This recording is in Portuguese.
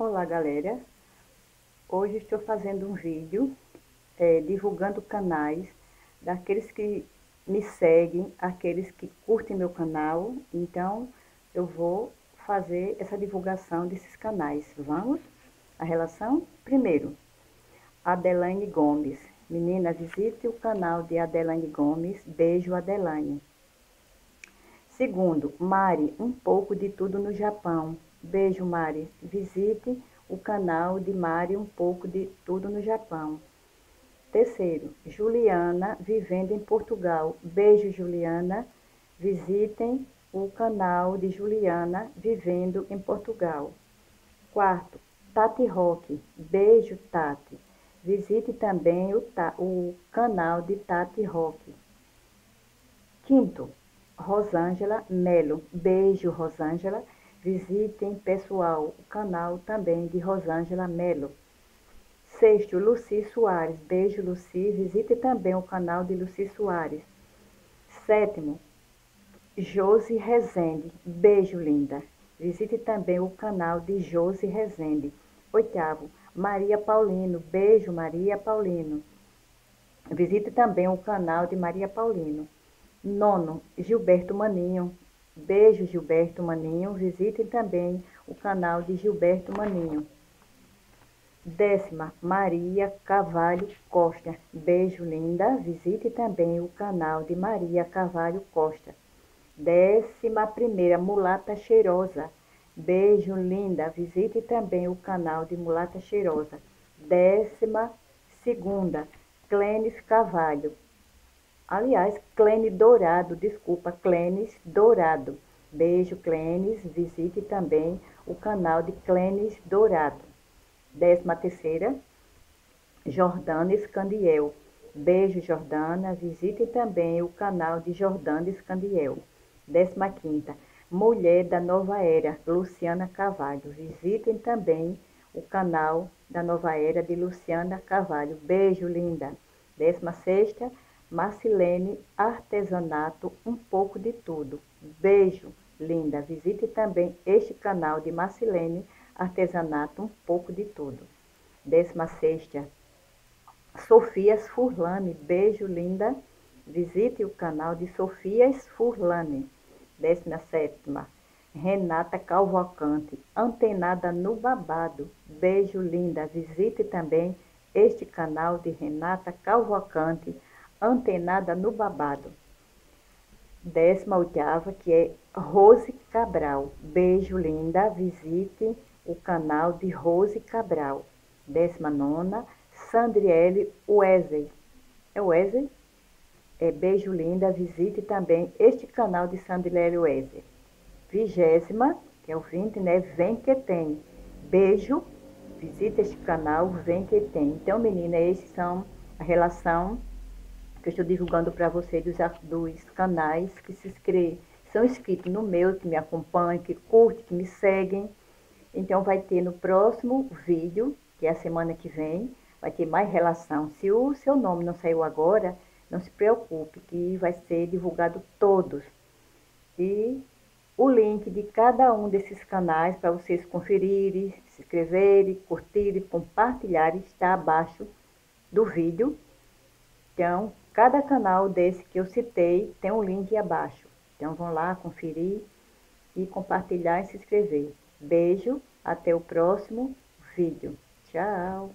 Olá galera, hoje estou fazendo um vídeo é, divulgando canais daqueles que me seguem, aqueles que curtem meu canal, então eu vou fazer essa divulgação desses canais. Vamos? A relação? Primeiro, Adelaine Gomes. Menina, visite o canal de Adelaine Gomes. Beijo, Adelaine. Segundo, Mari, um pouco de tudo no Japão. Beijo, Mari. Visite o canal de Mari Um Pouco de Tudo no Japão. Terceiro, Juliana, vivendo em Portugal. Beijo, Juliana. Visitem o canal de Juliana, vivendo em Portugal. Quarto, Tati Rock. Beijo, Tati. Visite também o, o canal de Tati Rock. Quinto, Rosângela Melo. Beijo, Rosângela. Visitem, pessoal, o canal também de Rosângela Melo. Sexto, Luci Soares. Beijo, Luci. Visite também o canal de Luci Soares. Sétimo, Josi Rezende. Beijo, linda. Visite também o canal de Josi Rezende. Oitavo, Maria Paulino. Beijo, Maria Paulino. Visite também o canal de Maria Paulino. Nono, Gilberto Maninho. Beijo, Gilberto Maninho. Visitem também o canal de Gilberto Maninho. Décima, Maria Cavalho Costa. Beijo, linda. Visite também o canal de Maria Cavalho Costa. Décima primeira, Mulata Cheirosa. Beijo, linda. Visite também o canal de Mulata Cheirosa. Décima segunda, Clênis Cavalho. Aliás, Clene Dourado, desculpa, Clênis Dourado. Beijo, Clênis. Visite também o canal de Clênis Dourado. Décima terceira, Jordana Escandiel. Beijo, Jordana. Visite também o canal de Jordana Escandiel. Décima quinta, Mulher da Nova Era, Luciana Carvalho. Visitem também o canal da Nova Era de Luciana Carvalho. Beijo, linda. Décima sexta, Marcilene Artesanato, um pouco de tudo. Beijo, linda. Visite também este canal de Marcilene Artesanato, um pouco de tudo. Décima sexta, Sofias Furlane. Beijo, linda. Visite o canal de Sofias Furlane. Décima sétima, Renata Calvocante, antenada no babado. Beijo, linda. Visite também este canal de Renata Calvocante, antenada no babado. Décima oitava, que é Rose Cabral. Beijo, linda. Visite o canal de Rose Cabral. Décima nona, Sandriele Wesley. É Wesley? É beijo, linda. Visite também este canal de Sandriele Wesley. Vigésima, que é o 20, né? Vem que tem. Beijo. Visite este canal, vem que tem. Então, menina, esses são a relação que eu estou divulgando para vocês dos, dos canais que se inscrevem, são inscritos no meu, que me acompanham, que curtem, que me seguem. Então vai ter no próximo vídeo, que é a semana que vem, vai ter mais relação. Se o seu nome não saiu agora, não se preocupe, que vai ser divulgado todos. E o link de cada um desses canais para vocês conferirem, se inscreverem, curtirem, compartilharem, está abaixo do vídeo. Então, Cada canal desse que eu citei tem um link abaixo. Então vão lá conferir e compartilhar e se inscrever. Beijo, até o próximo vídeo. Tchau!